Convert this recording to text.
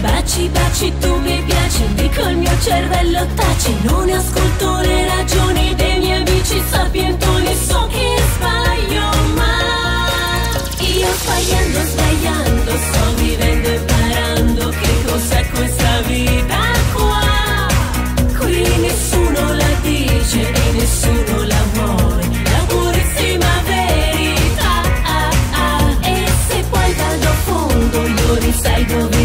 Baci, baci, tu mi piaci, dico il mio cervello taci. Non ascolto le ragioni dei miei amici sapientoni So che sbaglio, ma io sbagliando, sbagliando Sto vivendo e imparando che cos'è questa vita qua. Qui nessuno la dice e nessuno la vuole La verità. Ah, ah, ah. E se poi dal fondo io risai dove